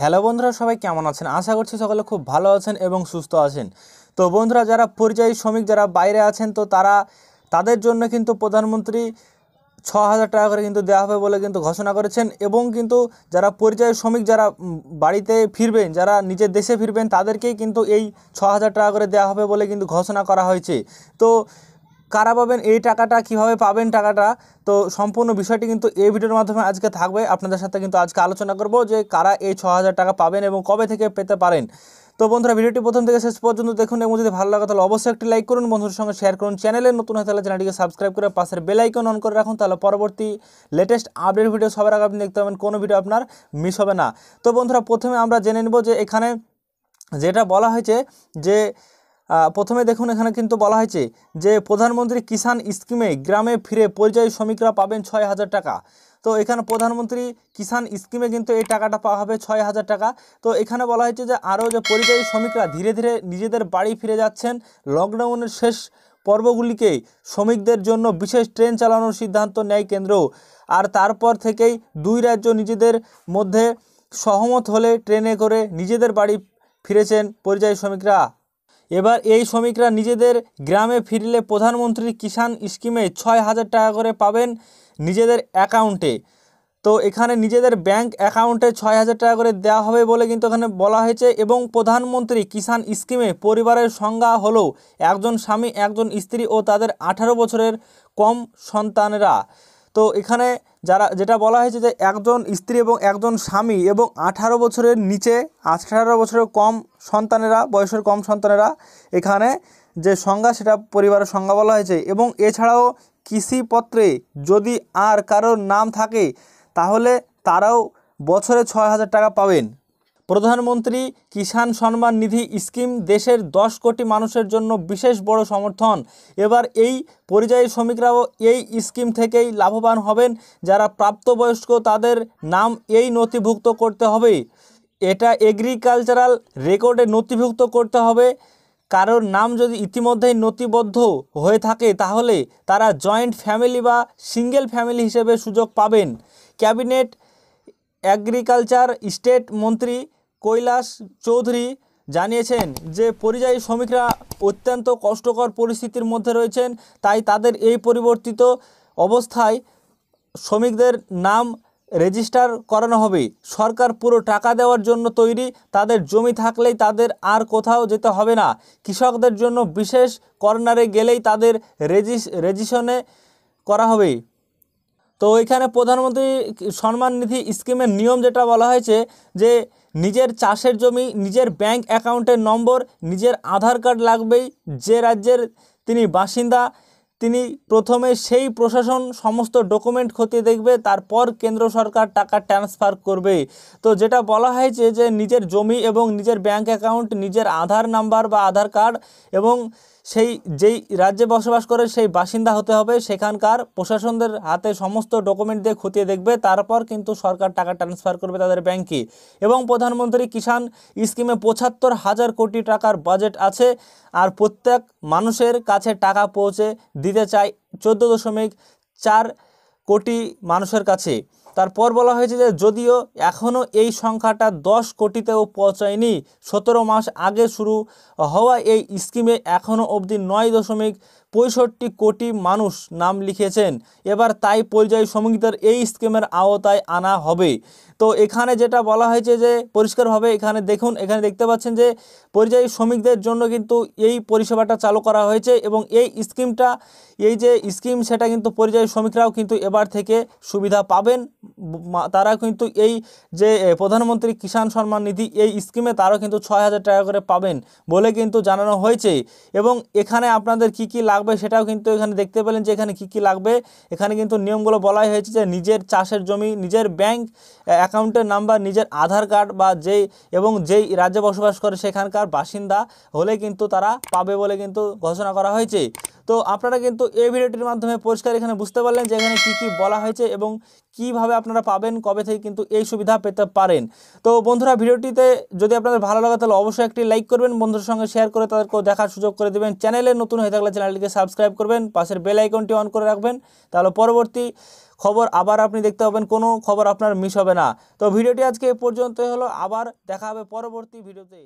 Hello বন্ধুরা, সবাই কেমন আছেন? আশা করছি সকলে খুব ভালো আছেন এবং সুস্থ আছেন। তো বন্ধুরা, যারা পরিযায়ী শ্রমিক যারা বাইরে আছেন, তো তারা তাদের জন্য কিন্তু প্রধানমন্ত্রী ছ হাজার টাকা করে কিন্তু দেওয়া হবে বলে কিন্তু ঘোষণা করেছেন এবং কিন্তু যারা পরিযায়ী শ্রমিক যারা বাড়িতে ফিরবেন, যারা নিজের দেশে ফিরবেন, তাদেরকেই কিন্তু এই ছ হাজার টাকা করে দেওয়া হবে বলে কিন্তু ঘোষণা করা হয়েছে। তো কারা পাবেন, এই টাকাটা কীভাবে পাবেন টাকাটা, তো সম্পূর্ণ বিষয়টি কিন্তু এই ভিডিওর মাধ্যমে আজকে থাকবে। আপনাদের সাথে কিন্তু আজকে আলোচনা করব যে কারা এই ছ টাকা পাবেন এবং কবে থেকে পেতে পারেন। তো বন্ধুরা, ভিডিওটি প্রথম থেকে শেষ পর্যন্ত দেখুন এবং যদি ভালো লাগে তাহলে অবশ্যই একটি লাইক করুন, বন্ধুদের সঙ্গে শেয়ার করুন। চ্যানেলে নতুন হয়ে তাহলে চ্যানেলটিকে সাবস্ক্রাইব করে পাশের বেল আইকন অন করে রাখুন। তাহলে পরবর্তী লেটেস্ট আপডেট ভিডিও সবার আগে আপনি দেখতে পাবেন। কোনো ভিডিও আপনার মিস হবে না। তো বন্ধুরা, প্রথমে আমরা জেনে নেব যে এখানে যেটা বলা হয়েছে যে প্রথমে দেখুন এখানে কিন্তু বলা হয়েছে যে প্রধানমন্ত্রী কিষাণ স্কিমে গ্রামে ফিরে পরিযায়ী শ্রমিকরা পাবেন ছয় হাজার টাকা। তো এখানে প্রধানমন্ত্রী কিষাণ স্কিমে কিন্তু এই টাকাটা পাওয়া হবে ছয় হাজার টাকা। তো এখানে বলা হয়েছে যে আরও যে পরিযায়ী শ্রমিকরা ধীরে ধীরে নিজেদের বাড়ি ফিরে যাচ্ছেন। লকডাউনের শেষ পর্বগুলিকে শ্রমিকদের জন্য বিশেষ ট্রেন চালানোর সিদ্ধান্ত নেয় কেন্দ্র। আর তারপর থেকেই দুই রাজ্য নিজেদের মধ্যে সহমত হলে ট্রেনে করে নিজেদের বাড়ি ফিরেছেন পরিযায়ী শ্রমিকরা। এবার এই শ্রমিকরা নিজেদের গ্রামে ফিরলে প্রধানমন্ত্রীর কিষাণ স্কিমে ছয় হাজার টাকা করে পাবেন নিজেদের অ্যাকাউন্টে। তো এখানে নিজেদের ব্যাংক অ্যাকাউন্টে ছয় হাজার টাকা করে দেওয়া হবে বলে কিন্তু এখানে বলা হয়েছে এবং প্রধানমন্ত্রী কিষাণ স্কিমে পরিবারের সংজ্ঞা হলো একজন স্বামী, একজন স্ত্রী ও তাদের আঠারো বছরের কম সন্তানেরা। তো এখানে যারা, যেটা বলা হয়েছে যে একজন স্ত্রী এবং একজন স্বামী এবং আঠারো বছরের নিচে আঠারো বছরের কম সন্তানেরা, বয়সের কম সন্তানেরা, এখানে যে সংজ্ঞা, সেটা পরিবারের সংজ্ঞা বলা হয়েছে। এবং এছাড়াও কৃষিপত্রে যদি আর কারোর নাম থাকে, তাহলে তারাও বছরে ছয় হাজার টাকা পাবেন। প্রধানমন্ত্রী কিষাণ সম্মান নিধি স্কিম দেশের দশ কোটি মানুষের জন্য বিশেষ বড় সমর্থন। এবার এই পরিযায়ী শ্রমিকরাও এই স্কিম থেকেই লাভবান হবেন, যারা প্রাপ্তবয়স্ক তাদের নাম এই নথিভুক্ত করতে হবে। এটা এগ্রিকালচারাল রেকর্ডে নথিভুক্ত করতে হবে। কারোর নাম যদি ইতিমধ্যেই নথিবদ্ধ হয়ে থাকে, তাহলে তারা জয়েন্ট ফ্যামিলি বা সিঙ্গেল ফ্যামিলি হিসেবে সুযোগ পাবেন। ক্যাবিনেট অ্যাগ্রিকালচার স্টেট মন্ত্রী কৈলাস চৌধুরী জানিয়েছেন যে পরিযায়ী শ্রমিকরা অত্যন্ত কষ্টকর পরিস্থিতির মধ্যে রয়েছেন, তাই তাদের এই পরিবর্তিত অবস্থায় শ্রমিকদের নাম রেজিস্টার করানো হবে। সরকার পুরো টাকা দেওয়ার জন্য তৈরি, তাদের জমি থাকলেই তাদের আর কোথাও যেতে হবে না। কৃষকদের জন্য বিশেষ কর্নারে গেলেই তাদের রেজিস, রেজিশনে করা হবে। তো এখানে প্রধানমন্ত্রী সম্মান নিধি স্কিমের নিয়ম যেটা বলা হয়েছে যে নিজের চাষের জমি, নিজের ব্যাংক অ্যাকাউন্টের নম্বর, নিজের আধার কার্ড লাগবেই। যে রাজ্যের তিনি বাসিন্দা, তিনি প্রথমে সেই প্রশাসন সমস্ত ডকুমেন্ট খতিয়ে দেখবে, তারপর কেন্দ্র সরকার টাকা ট্রান্সফার করবে। তো যেটা বলা হয়েছে যে নিজের জমি এবং নিজের ব্যাংক অ্যাকাউন্ট নিজের আধার নাম্বার বা আধার কার্ড এবং সেই, যেই রাজ্যে বসবাস করে সেই বাসিন্দা হতে হবে। সেখানকার প্রশাসনদের হাতে সমস্ত ডকুমেন্ট দিয়ে খতিয়ে দেখবে। তারপর কিন্তু সরকার টাকা ট্রান্সফার করবে তাদের ব্যাংকে। এবং প্রধানমন্ত্রী কিষাণ স্কিমে পঁচাত্তর হাজার কোটি টাকার বাজেট আছে। আর প্রত্যেক মানুষের কাছে টাকা পৌঁছে দিতে চায় চোদ্দ দশমিক চার কোটি মানুষের কাছে। তারপর বলা হয়েছে যে যদিও এখনও এই সংখ্যাটা দশ কোটিতেও পৌঁছায়নি, সতেরো মাস আগে শুরু হওয়া এই স্কিমে এখনও অবধি নয় দশমিক পঁয়ষট্টি কোটি মানুষ নাম লিখেছেন। এবার তাই পরিযায়ী শ্রমিকদের এই স্কিমের আওতায় আনা হবে। তো এখানে যেটা বলা হয়েছে যে পরিষ্কারভাবে এখানে দেখুন, এখানে দেখতে পাচ্ছেন যে পরিযায়ী শ্রমিকদের জন্য কিন্তু এই পরিষেবাটা চালু করা হয়েছে এবং এই স্কিমটা, এই যে স্কিম সেটা কিন্তু পরিযায়ী শ্রমিকরাও কিন্তু এবার থেকে সুবিধা পাবেন। তারা কিন্তু এই যে প্রধানমন্ত্রী কিষাণ সম্মান নিধি এই স্কিমে তারাও কিন্তু ছয় হাজার টাকা করে পাবেন বলে কিন্তু জানানো হয়েছে। এবং এখানে আপনাদের কি কি লাগবে সেটাও কিন্তু এখানে দেখতে পেলেন যে এখানে কি কি লাগবে। এখানে কিন্তু নিয়মগুলো বলাই হয়েছে যে নিজের চাষের জমি, নিজের ব্যাংক অ্যাকাউন্টের নাম্বার নিজের আধার কার্ড বা যেই এবং যেই রাজ্যে বসবাস করে সেখানকার বাসিন্দা হলে কিন্তু তারা পাবে বলে কিন্তু ঘোষণা করা হয়েছে। তো আপনারা কিন্তু এই ভিডিওটির মাধ্যমে পরিষ্কার এখানে বুঝতে পারলেন যে এখানে কী কী বলা হয়েছে এবং কীভাবে আপনারা পাবেন, কবে থেকে কিন্তু এই সুবিধা পেতে পারেন। তো বন্ধুরা, ভিডিওটিতে যদি আপনাদের ভালো লাগে, তাহলে অবশ্যই একটি লাইক করবেন, বন্ধুদের সঙ্গে শেয়ার করে তাদেরকেও দেখার সুযোগ করে দেবেন। চ্যানেলে নতুন হয়ে থাকলে চ্যানেলটিকে সাবস্ক্রাইব করবেন, পাশের বেল আইকনটি অন করে রাখবেন, তাহলে পরবর্তী খবর আবার আপনি দেখতে পাবেন, কোনো খবর আপনার মিস হবে না। তো ভিডিওটি আজকে এ পর্যন্তই হলো, আবার দেখা হবে পরবর্তী ভিডিওতে।